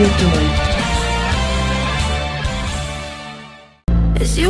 your joy. You